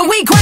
When we grow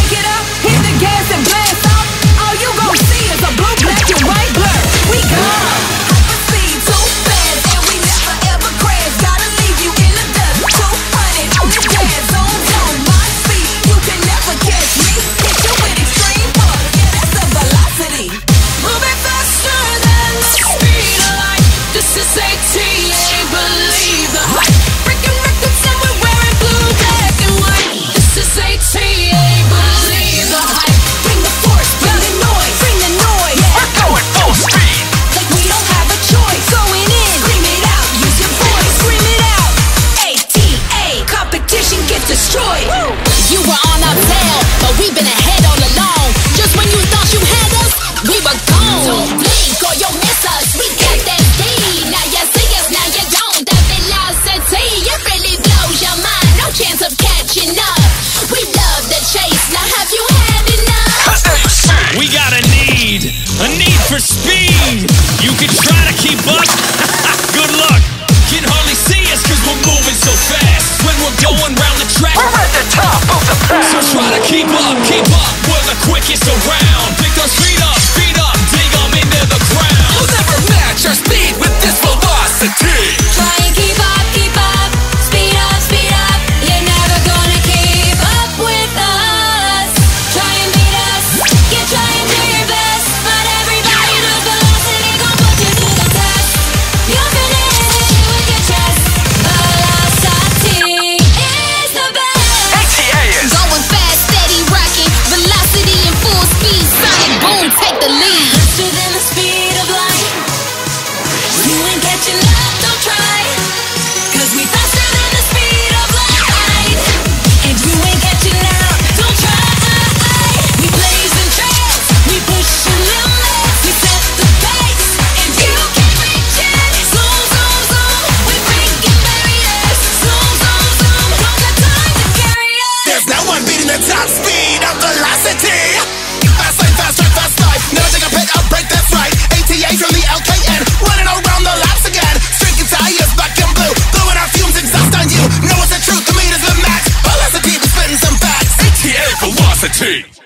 Need for Speed. You can try to keep up. Good luck. Can hardly see us cause we're moving so fast. When we're going round the track, we're at the top of the pack. So try to keep up, keep up. We're the quickest around. Pick those speed up. Velocity.